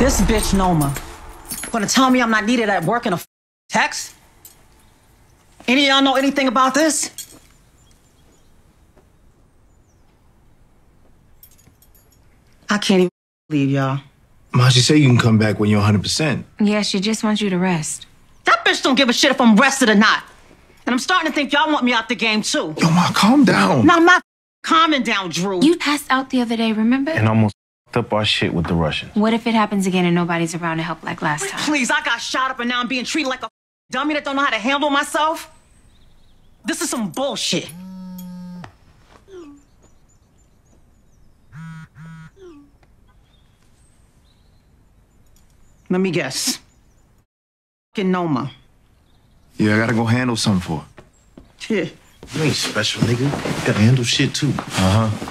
This bitch Noma gonna tell me I'm not needed at work in a text? Any of y'all know anything about this? I can't even believe y'all. Ma, she say you can come back when you're 100%. Yeah, she just wants you to rest. That bitch don't give a shit if I'm rested or not. And I'm starting to think y'all want me out the game too. Yo, Ma, calm down. Now I'm not calming down, Dru. You passed out the other day, remember? And almost up our shit with the Russians. What if it happens again and nobody's around to help like last time? Please, I got shot up and now I'm being treated like a dummy that don't know how to handle myself. This is some bullshit. Let me guess. Fucking Noma. Yeah, I gotta go handle something for her. Yeah. You ain't special, nigga. You gotta handle shit too. Uh huh.